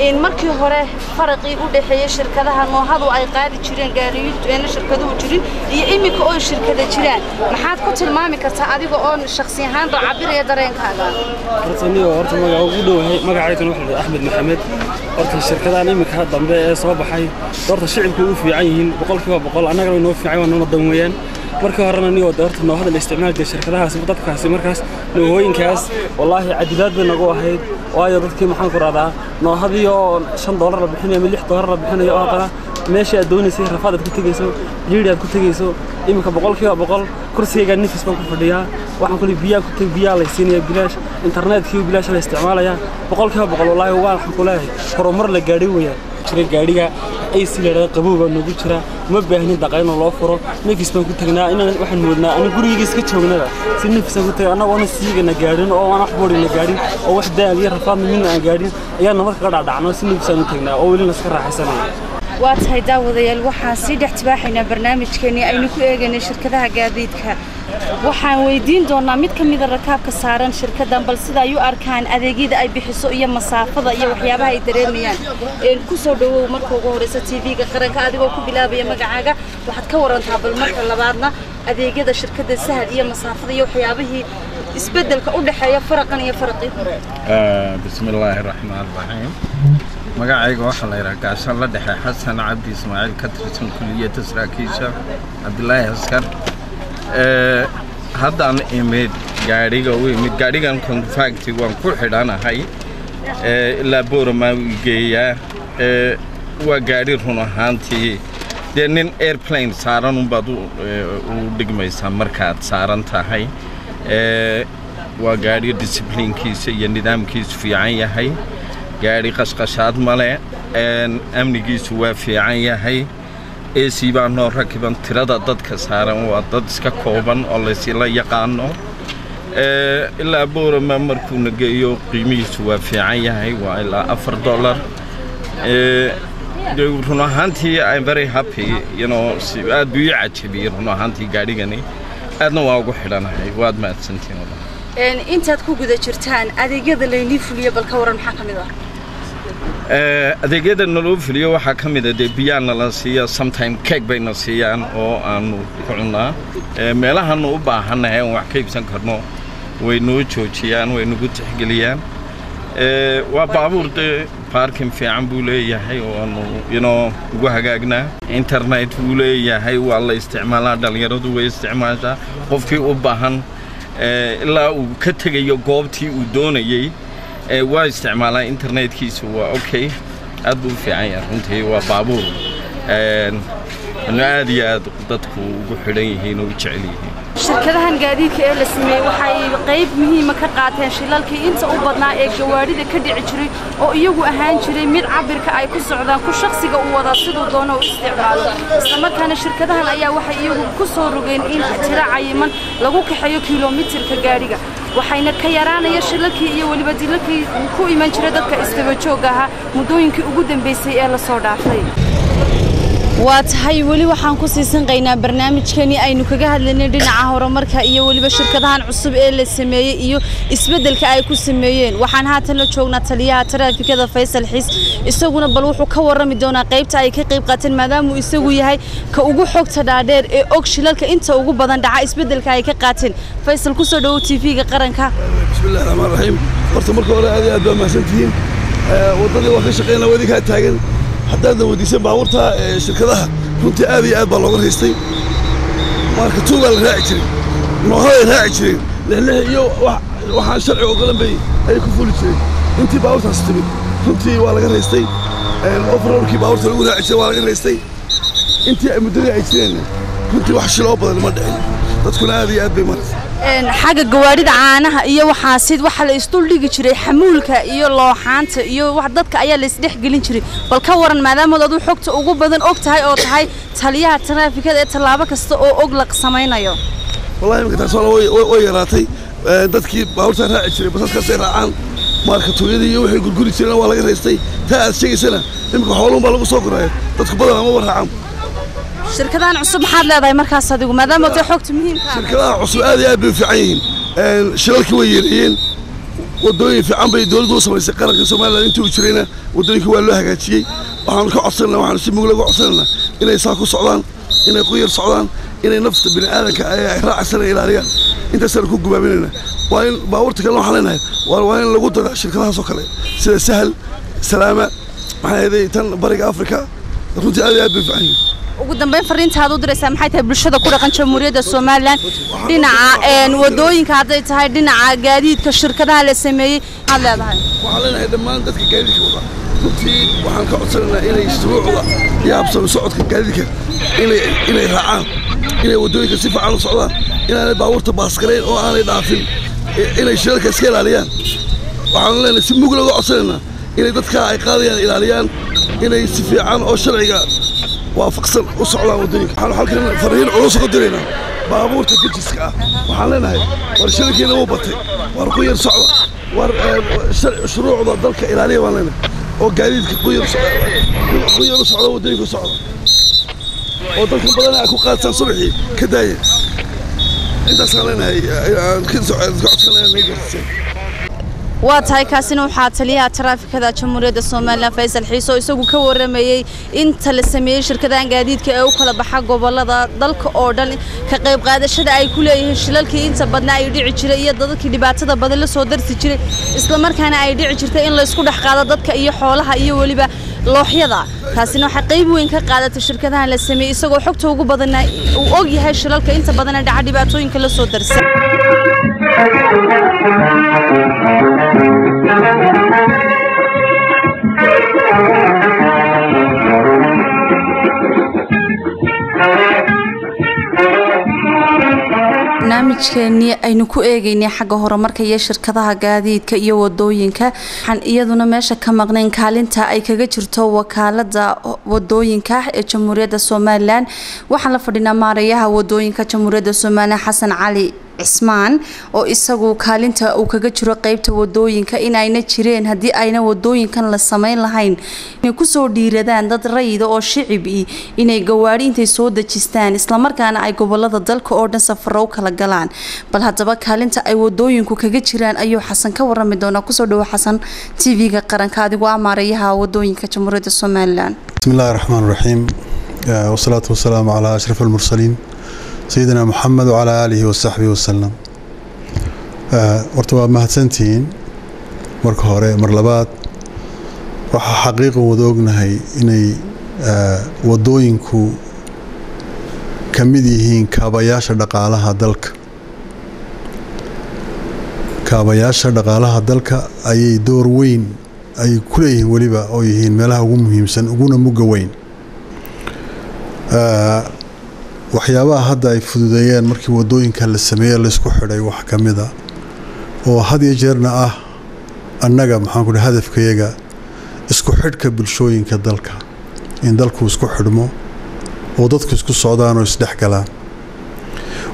إن مركي هره فرقي وده حي شركة ذا هالمو هذا أي قاعد جرنا جاريو gaariyiintu shirkaduhu jirin iyo iminka oo shirkada jiraan maxaad ku tilmaami kartaa adiga oo shakhsi ahaanba cabiraya dareenkaaga? Horta niyo horta magaca ugu dhowahay magacaygan waxa la axmed maxamed. Horta shirkadahan iminka dambe ee soo baxay horta shicibku u fiican yihiin boqolkiiba boqol annagana noo fiican waa nona danweeyaan markii horena niyo de horta noohada la isticmaali jiray shirkadahaasi dadkaasi markaas noohooyinkaas wallaahi cadilaad bay nagu ahayd. Waayo dadkii maxaan ku rahdaa noohadii oo shan doolar la bixinayo ama lix doolar la bixinayo oo haddana meeshii aad doonaysay rafaad aad ku tegayso jiiri aad ku tegayso iminka boqolkiiba boqol kursigayga nifis baan ku fadhiyaa waxaan kuli biyaa ku teg biyaa lay siinaya bilaash internetkii bilaash la isticmaalayaa boqolkiiba boqol wallaahi waxaan ku leeyahay horumar la gaadhi weeyaan jira gaadhiga ac la qabow baa noogu jira uma baahnin daqayno loo furo nefis baan ku tagnaa inaan waxaan moodnaa aniga gurigayga iska joognada si nefisaan ku tagay annagoona siigana gaadhin oo aan wax gaadhin oo wax daal rafaadna midna aan gaadhin ayaana marka ka dhacdhacno si nefisaan u tagnaa oo welina iska raaxaysanaya waa tahay daawadayaal waxaan sii dhex tibaaxaynaa barnaamijkeenii aynu ku eegaynay shirkadaha gaadiidka. Waxaan weydiin doonaa mid ka mida rakaabka saaran shirkaddan bal sida ay u arkaan adeegyada ay bixiso iyo masaafada iyo waxyaabaha ay dareemayaan. Ku soo dhowow marka ugu horeysa tv-ga qaranka adigoo ku bilaabaya magacaaga. Waxaad ka warantaa bal marka labaadna adeegyada shirkadda sahal iyo masaafada iyo waxyaabihii isbeddelka u dhexeeya faraqan iyo faraqii hore bismi illaahi raxmaan raxiim magacayga waxaa la yidhaha gaashaan la dhexe xasan cabdi ismaaciil ka tirsan kuliyadda saraakiisha cabdilaahi askar. Haddaan imid gaadhiga u imid gaadhigan konfacti waan ku xidhanahay. Ilaa boorama geeyaa waa gaadhi run ahaantii. Dee nin airplane saaran unbaad u dhigmaysaa markaad saaran tahay. Waa gaadhi disiblinkiisa iyo nidaamkiisu fiican yahay gaadhi qashqashaad male amnigiisu waa fiican yahay. Ac baa noo rakiban tirada dadka saaran waa dad iska kooban oo laysla yaqaano. Ilaa boorama markuuna geeyo qiimihiisu waa fiican yahay waa ilaa afar dollar. Run ahaantii I'm very happy know aad buu ii cajabiyey run ahaantii gaadhigani aadna waa ugu xidhanahay waad mahadsantiin intaad ku guda jirtaan adeegyada laynii fuliyo bal ka waran maxaa ka mid ah adeegyada naloo fuliyo waxaa ka mid a dee biyaa nala siiya sometime keeg bayna siiyaan oo aanu ku cunnaa meelahaanu u baahannahay aan wax ka iibsan karno way noo joojiyaan way nagu tixgeliyaan. Waa baabuur dee baarkin fiican buu leeyahay oo aanu inoo ugu hagaagnaa internet wuu leeyahay waa la isticmaalaa dhallinyaradu way isticmaashaa. Qofkii u baahan ilaa uu ka tegayo goobtii uu doonayey waa isticmaalaa internetkiisu waa okay. Aad buu u fiican yahay runtii waa baabuur. Aad iyo aad dadku ugu xidhan yihiin oo u jecel yihiin. Shirkadahan gaadiidka ee la sameeyey waxay qayb muhiima ka qaateen shilalkii inta u badnaa ee gawaadhida ka dhici jiray oo iyagu ahaan jiray mid cabirka ay ku socdaan ku shakhsiga uu wadaa siduu doono u isticmaalo. Islamarkaana shirkadahan ayaa waxay iyagu ku soo rogeen in tiro cayiman lagu kaxeeyo kilomitirka gaadhiga waxayna ka yaraanaya shilalkii iyo weliba dilalkii ku iman jiray dadka isdaba joogga ahaa muddooyinkii ugu dambeysay ee la soo dhaafay waa tahay weli waxaan ku siisanqaynaa barnaamijkani. Aynu kaga hadlaynay dhinaca horumarka iyo weliba shirkadahan cusub ee la sameeyey iyo isbeddelka ay ku sameeyeen. Waxaan haatan la joognaa taliyaha taraafikada faysal xiis. Isaguna bal wuxuu ka warrami doonaa qaybta ay ka qayb qaateen maadaamuu isagu yahay ka ugu xogta dhaadheer ee og shilalka inta ugu badan dhaca isbeddelka ay ka qaateen. Faysal ku soo dhowow tv-ga qaranka. Bismillahi raxmaan raxiim horta marka hore aad iyo aad baa mahadsantihiin. Waddadii waa ka shaqaynaa wadi kaa taagan haddaadna weydiisan baabuurta shirkadaha runtii aad iyo aad baa looga raystay marka tuugaa la raaci jiray noohaday raaci jireen lixlix iyo waxaan sharci ogolan bay ayay ku fuli jireen intii baabuurtaas timid runtii waa laga raystay ofroorkii baabuurta lagu raaci jiray waa laga raystay intii muddadii ay jireen runtii wax shiloo badan ma dhicin. Dadkuna aad iyo aad bay maraysa xagga gawaadhida caanaha iyo waxaasid waxaa la isduldhigi jiray xamuulka iyo looxaanta iyo dadka ayaa la isdhexgelin jiray. Bal ka waran maadaamaod aduu xogta ugu badan og tahay oo tahay taliyaha taraafikada ee tallaabo kasta oo og samaynayo wallahi iminka taas way yaraatay. Dadkii baabuurtaa raaci jiray basaskaasay raacaan. Maarkatuugyadii iyo waxay gurguri jireen waa laga raystay. Taa aad sheegaysana iminka xooluun baa lagu soo guraya dadku badan amaba raacaan shirkadahan cusub maxaad leedahay markaas adigu maadaama tay xogta muhiimka shirkadaha cusub aad iyo aad bay u yihiin. Shilalkii way yareeyeen. Wadooyin fiican bay dowladdu u samaysay qaranka somaliland intii uu jirayna waddooyinka waa loo hagaajiyey. Waxaanu ka codsanayna waxaanu si mugla uga codsanaynaa inay saa ku socdaan inay ku socdaan inay nafta bini aadanka ay raacaysan ay ilaaliyaan intaasaan ku gubaabinayna waa in baabuurta kale waxaan leenahay waa in lagu dara shirkadahaas oo kale sida sahal salaama maxaa yeelay tan bariga afrika. Runtii aad iyo aad bay fiican yihiin ugu dambeyn fariintaad u diraysaa maxay tahay bulshada ku dhaqan jamhuuriyadda somalilan dhinaca waddooyinka hadday tahay dhinaca gaadiidka shirkadaha la sameeyey maxaad leedahay. Waxaan leenahay dhammaan dadka gaadiidka wada runtii waxaan ka codsanaynaa inay shuruucda iyo habsami socodka gaadiidka inay raacaan inay waddooyinka si fiican u socdaan inaanay baabuurta baaskarayn oo aanay dhaafin inay shilalka iska ilaaliyaan. Waxaanu leenahay si mugla uga codsanaynaa inay dadka ay qaadayaan ilaaliyaan inay si fiican oo sharciga waafaqsan u socdaan waddooyinka. Waxaanu halkan fariin culus uga diraynaa baabuurta fijiska ah waxaan leenahay war shirarkeena wuu batay war ku yar socda war shuruucda dalka ilaaliya baan leenahay oo gaadiidka ku yar u socda waddooyinka socda oo dalkan badan ay ku qaadsan subaxii ka daaya intaasaan leenahay aan ka codsan leenahay waa tahay kaasina waxaa taliyaha taraafikada jamhuuriyadda somalilan faysal xiise oo isagu ka waramayey inta la sameeyey shirkadahan gaadiidka ee u kala baxa gobollada. Dalka oo dhan ka qayb qaadashada ay ku leeyihiin shilalkii inta badna ay dhici jiray iyo dadkii dhibaatada badan la soo darsi jiray. Islamarkaana ay dhici jirtay in laysku dhex qaado dadka iyo xoolaha iyo weliba looxyada. Taasina waxay qayb weyn ka qaadatay shirkadahan la sameeyey isagoo xogta ugu badanna uu og yahay shilalka inta badana dhaca dhibaatooyinka la soo darsa barnaamijkeenii aynu ku eegaynay xagga horumarka iyo shirkadaha gaadiidka iyo waddooyinka waxaan iyaduna meesha ka maqnayn kaalinta ay kaga jirto wakaalada waddooyinka ee jamhuuriyadda somalilan. Waxaan la fadhinaa maarayaha waddooyinka jamhuuriyadda somalilan xasan cali cismaan oo isagu kaalinta uu kaga jiro qaybta waddooyinka inayna jireen haddii ayna wadooyinkan la sameyn lahayn. Inay ku soo dhiiradaan dad rayida oo shicibi inay gawaadhi intay soo dejistaan islamarkaana ay gobollada dalka oo dhan safaro u kala galaan. Bal haddaba kaalinta ay wadooyinku kaga jiraan ayuu xasan ka warami doonaa. Kusoo dhawo xasan t v-ga qaranka adigoo ah maarayaha waddooyinka jamhuuriyadda somalilan. Bismillahi raxmaan raxiim wasalaatu wasalaamu calaa ashraf almursaliin sayidina moxamed wacalaa aalihi wasaxbihi wasalam eh, horta waa mahadsantihiin marka hore mar labaad waxaa xaqiiqa wada ognahay inay eh, wadooyinku ka mid yihiin kaabayaasha dhaqaalaha dalka. Kaabayaasha dhaqaalaha dalka ayay door weyn ay ku leeyihiin weliba oo yihiin meelaha ugu muhiimsan uguna mugga weyn. Eh, waxyaabaha hadda ay fududeeyeen markii waddooyinka la sameeye laysku xidhay wax ka mid a oo had iyo jeerna ah annaga maxaan ku dhahay hadafkayaga isku xidhka bulshooyinka dalka. In dalku isku xidhmo oo dadku isku socdaan oo isdhex galaan.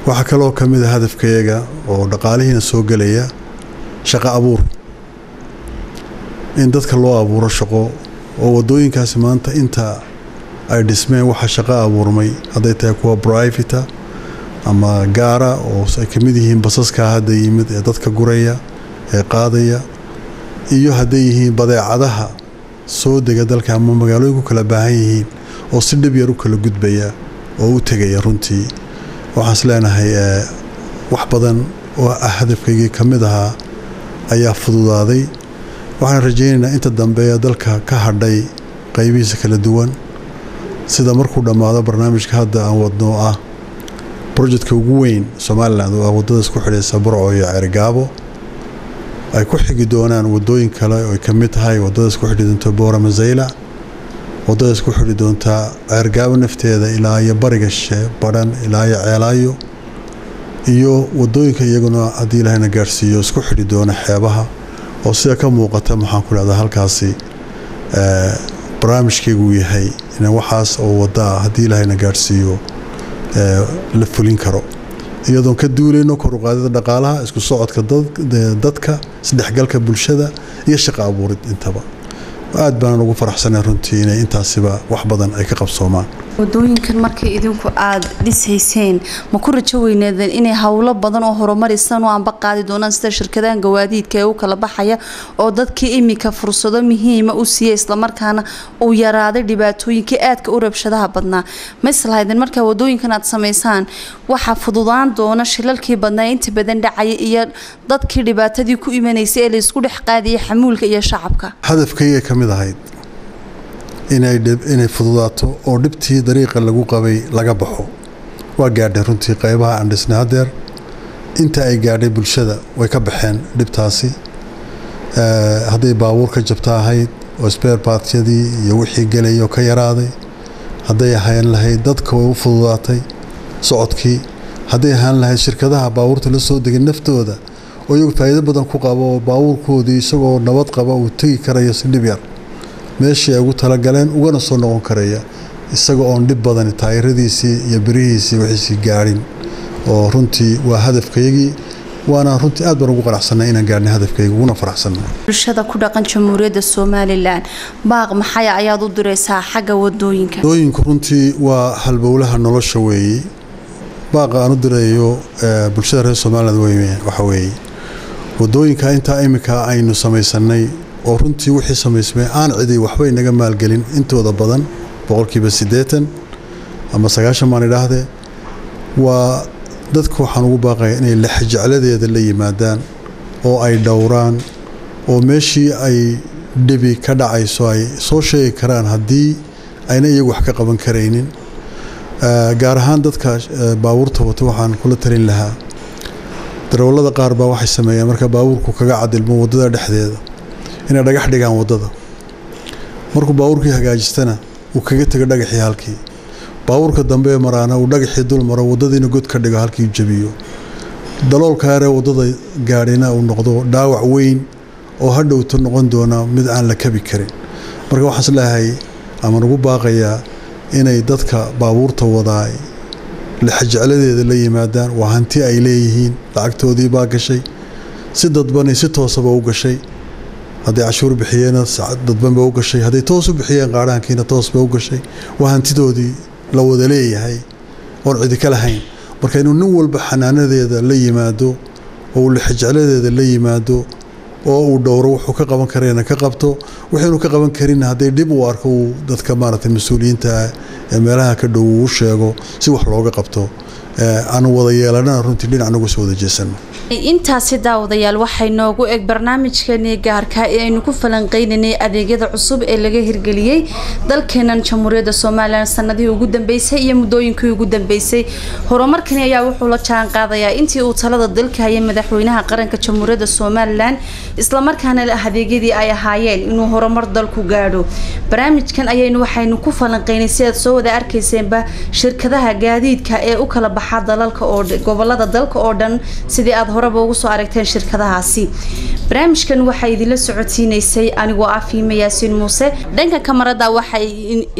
Waxaa kaloo ka mid a hadafkayaga oo dhaqaalihiina soo gelaya shaqo abuur. In dadka loo abuuro shaqo oo wadooyinkaasi maanta inta ay dhismeen waxa shaqo abuurmay. Hadday tahay kuwa brivata ama gaara oo ay ka mid yihiin basaska hadda yimid ee dadka guraya ee qaadaya iyo hadday yihiin badeecadaha soo dega dalka ama magaalooyinku kala baahan yihiin oo si dhib yar u kala gudbaya oo u tegaya runtii. Waxaas leenahay wax badan oo ah hadafkaygii ka mid ahaa ayaa fududaaday. Waxaan rajaynaynaa inta dambe dalka ka hadhay qaybihiisa kala duwan sida markuu dhammaado barnaamijka hadda aan wadno ah brojectka ugu weyn somalilan oo ah waddada isku xidhaysa burco iyo ceergaabo ay ku xigi doonaan waddooyin kale oo ka mid tahay waddada isku xidhi doonta boorama zayla waddada isku xidhi doontaa ceergaabo nafteeda ilaa iyo bariga shishe badhan ilaa iyo ceelaayo iyo waddooyinka iyaguna haddii ilaahayna gaadhsiiyo isku xidhi doona xeebaha oo sida ka muuqata maxaan ku dhahdaa halkaasi barnaamijkaygu yahay. in waxaas oo waddaa haddii ilaahayna gaadhsiiyo la fulin karo. Iyadoon ka duulayno koruqaadida dhaqaalaha isku socodka dadka isdhexgalka bulshada iyo shaqo abuurid intaba. Aad baanan ugu faraxsanay runtii inay intaasiba wax badan ay ka qabsoomaan wadooyinkan markay idinku aada dhisayseen ma ku rajo weyneedeen inay howlo badan oo horumarisan oo aanba qaadi doonaan sida shirkadahan gawaadiidka ee u kala baxaya oo dadkii iminka fursado muhiima u siiya islamarkaana uu yaraaday dhibaatooyinkii aadka u rabshadaha badnaa. Ma islahaydeen markaa wadooyinkan aad samaysaan waxaa fududaan doona shilalkii badnaa inta badan dhacaya iyo dadkii dhibaatadii ku imanaysay ee laysku dhex qaadiyay xamuulka iyo shacabka. Hadafkaygay ka mid ahayd inay fududaato oo dhibtii dariiqa lagu qabay laga baxo. Waa gaadhay runtii qaybaha aan dhisnay hadeer inta ay gaadhay bulshada way ka baxeen dhibtaasi. Hadday baabuur ka jabta ahayd oo sbeer baatyadii iyo wixii gelay oo ka yaraaday hadday ahaan lahayd dadka way u fududaatay socodkii. Hadday ahaan lahayd shirkadaha baabuurta la soo degay naftooda oo iyagu faa'iido badan ku qabo oo baabuurkoodii isagoo nabad qaba uu tegi karayo si dhib yar meeshii ay ugu talagaleen ugana soo noqon karaya isaga oon dhib badan taayiradiisii iyo birihiisii wixiisii gaadhin. Oo runtii waa hadafkaygii waana runtii aad baan ugu qanacsanay inaan gaadhnay hadafkayga uguna faraxsanay bulshada ku dhaqan jamhuuriyadda somalilan baaq maxaya ayaad u diraysaa xagga waddooyinka wadooyinku runtii waa halbowlaha nolosha weeye baaqa aan u dirayo bulshada reer somaliland waxa weeye waddooyinka intaa iminka aynu samaysanay oo runtii wixii samaysmay aan cidi waxbay naga maalgelin intooda badan boqolkiiba siddeetan ama sagaashan baan idhaahdee waa dadka waxaan ugu baaqaya inay lexjecladeeda la yimaadaan oo ay dhowraan oo meeshii ay dhibi ka dhacayso ay soo sheegi karaan haddii ayna iyagu wax ka qaban karaynin. Gaar ahaan dadka baabuurta wata waxaan kula talin lahaa. Darawallada qaar baa waxay sameeyaan marka baabuurku kaga cadilmo waddada dhexdeeda inay dhagax dhigaan waddada. Markuu baabuurkii hagaajistana uu kaga tego dhagaxii halkii. Baabuurka dambe maraana uu dhagaxii dul maro waddadiina god ka dhigo halkii jabiyo daloolka waddada gaadhina uu noqdo dhaawac weyn oo hadhowta noqon doona mid aan la kabi karin. Marka waxaan is leeyahay amaan ugu baaqayaa inay dadka baabuurta wadaa lexjecladeeda la yimaadaan waa hanti ay leeyihiin lacagtoodii baa gashay. Si dadbanay si toosaba u gashay hadday cashuur bixiyeenna dadban ba u gashay. Hadday toos u bixiyeen qaadhaankiina toos ba u gashay. Waa hantidoodii la wada leeyahay oon cidi ka lahayn. Marka inuu nin walba xanaanadeeda la yimaado oo uu lexjecladeeda la yimaado oo uu dhowro wuxuu ka qaban karayna ka qabto. Wuxuunu ka qaban karin hadday dhib u arko uu dadka maaragtay mas'uuliyiinta ee meelaha ka dhow uu sheego si wax looga qabto. Aanu wada yeelanana runtii dhinac nagu soo wada jeesano intaasi daawadayaal waxay noogu eg barnaamijkeenii gaarka ee aynu ku falanqeynaynay adeegyada cusub ee laga hirgeliyey dalkeenan jamhuuriyadda somalilan sanadihii ugu dambeysay iyo muddooyinkii ugu dambeysay. Horumarkani ayaa wuxuu la jaan intii uu talada dalka hayay madaxweynaha qaranka jamhuuriyadda somalilan islamarkaana adeegyadii ay ahaayeen inuu horumar dalku gaadho. Barnaamijkan ayaynu waxaynu ku falanqeynay sidaad soo wada arkayseenba shirkadaha gaadiidka ee u kala baxa dalalka oo gobollada dalka oo dhan sidii aad horeba ugu soo aragteen shirkadahaasi. Barnaamijkan waxaa idinla socodsiinaysay anigoo ah fiime yaasiin muuse. Dhanka kamarada waxay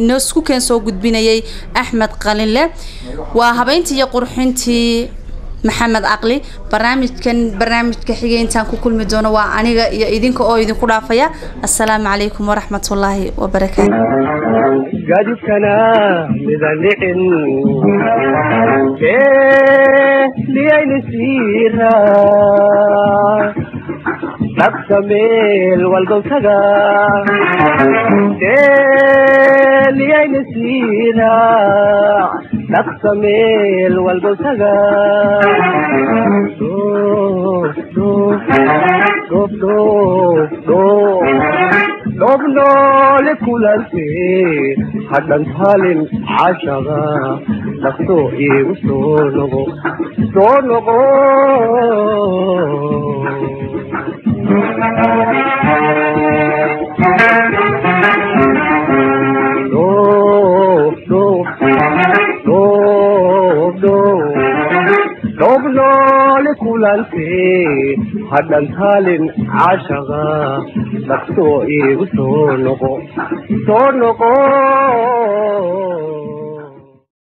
inoo isku keen soo gudbinayay axmed qalinle waa habeyntii iyo qurxintii maxamed caqli barnaamijkan barnaamijka xigay intaan ku kulmi doono waa aniga iyo idinka oo idinku dhaafaya. Assalaamu calaykum waraxmatullaahi wabarakaatu ಗಜುಕನ ನಿದಲಿನ್ لعين سيرا نبتميل والقوسقا لعين سيرا نبتميل والقوسقا دوب دوب دوب دوب دوب dhoob noole kulante hadhan taalin cashaga dhaqso iigu soo noqo soo noqo dhoob noole dhoobnoo likulankii hadhankaalin caashaqa dhaqsoo iigu soo noqo soo noqo